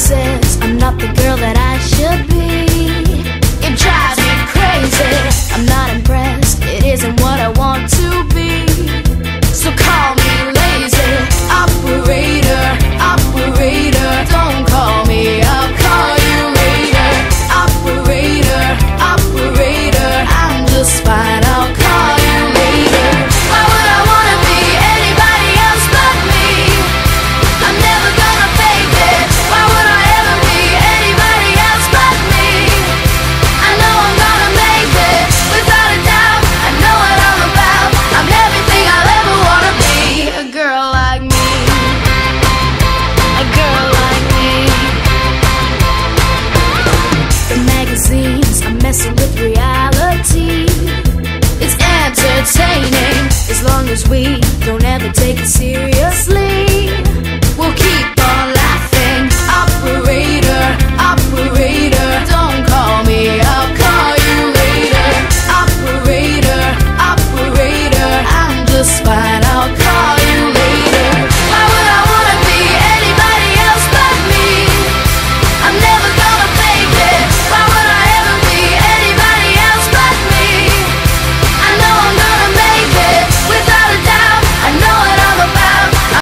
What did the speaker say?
says I'm not the girl that I should be. as we don't ever take it serious.